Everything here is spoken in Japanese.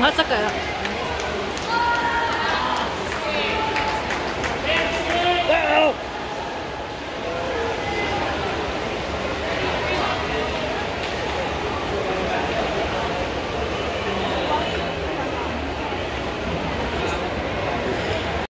まさか